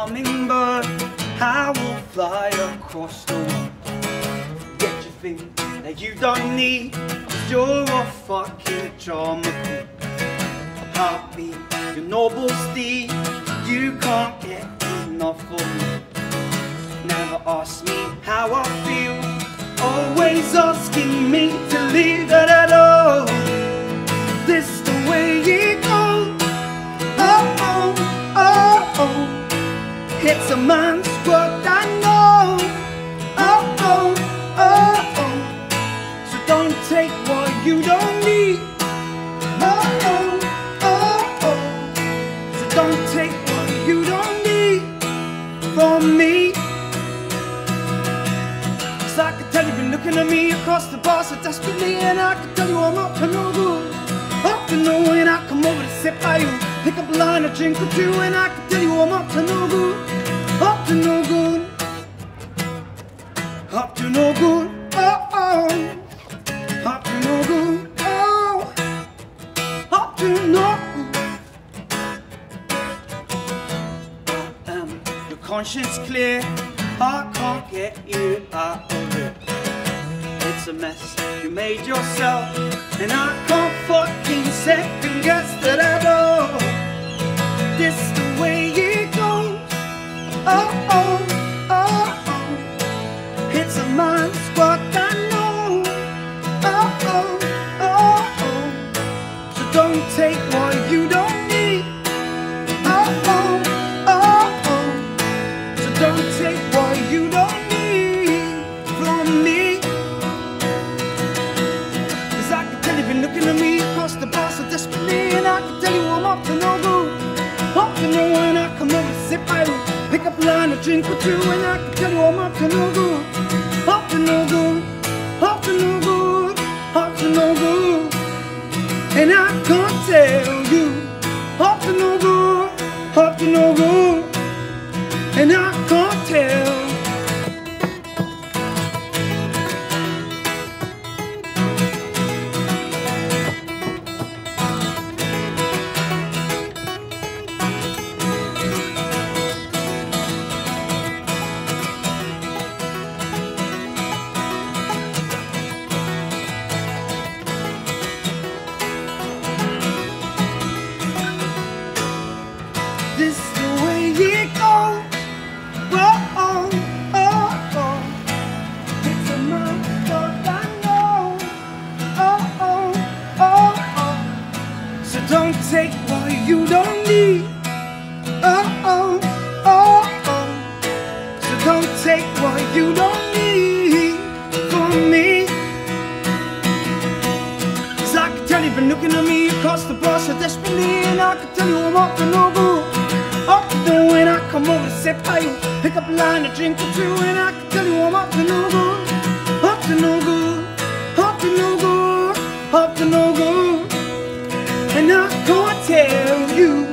hummingbird. I will fly across the world. Get your think that you don't need, cause you're a fucking drama queen. Heartbeat, your noble steed, you can't get enough of me. Never ask me how I feel, always asking from me. Cause I can tell you've been looking at me across the bar so desperately And I can tell you I'm up to no good Up to no when I come over to sit by you. Pick up a line, a drink or two And I can tell you I'm up to no good conscience clear. I can't get you out of it. It's a mess you made yourself, and I can't fucking second guess that I know this Line, a drink or two. And I can tell you I'm up to no good. Up to no good. Up to no good. Up to no good. And I can't tell you. Up to no good. Up to no good and I it goes. Oh, oh, oh, oh. It's a monster I know. Oh, oh, oh, oh. So don't take what you don't need. Oh, oh, oh, oh. So don't take what you don't need from me. I can tell you've been looking at me across the bar so desperately And I can tell you I'm up no good Up to no when I come over to by you Pick up a line, a drink or two And I can tell you I'm up to no good Up to no good Up to no good Up to no good. And I can't tell you